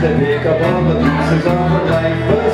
to pick up all the pieces of her life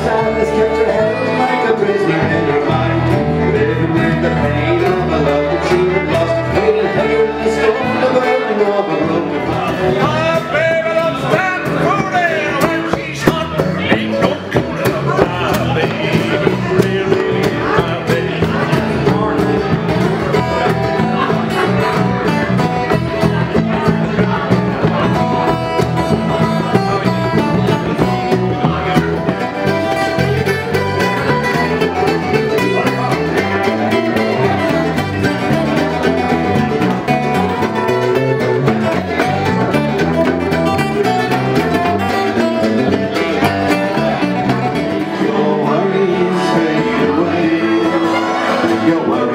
go.